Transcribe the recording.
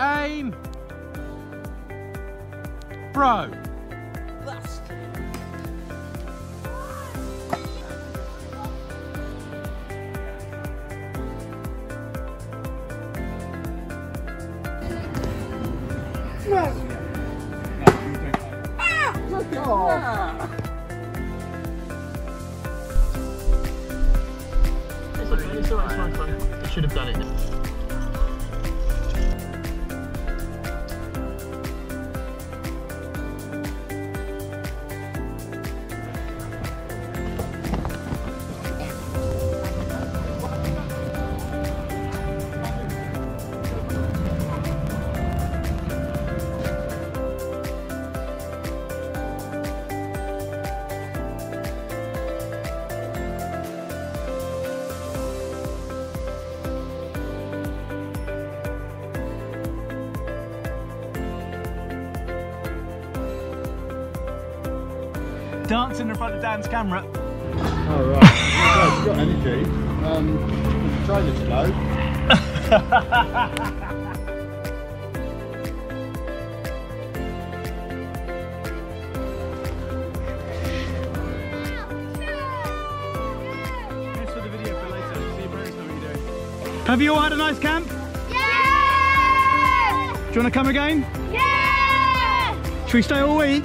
Aim. Throw. It's okay, it's alright, it's fine, fine. Should have done it. Dancing in front of Dan's camera. Oh right. Well, you've got energy. Um, try this slow. This for the video for later. See your parents know what you're. Have you all had a nice camp? Yeah! Do you want to come again? Yeah! Should we stay all week?